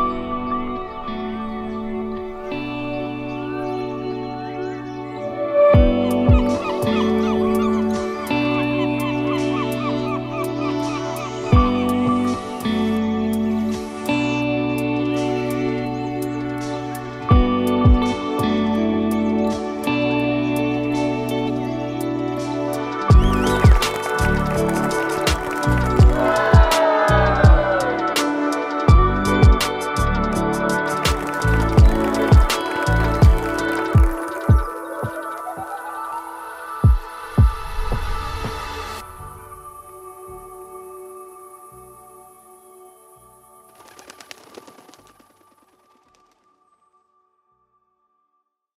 Bye.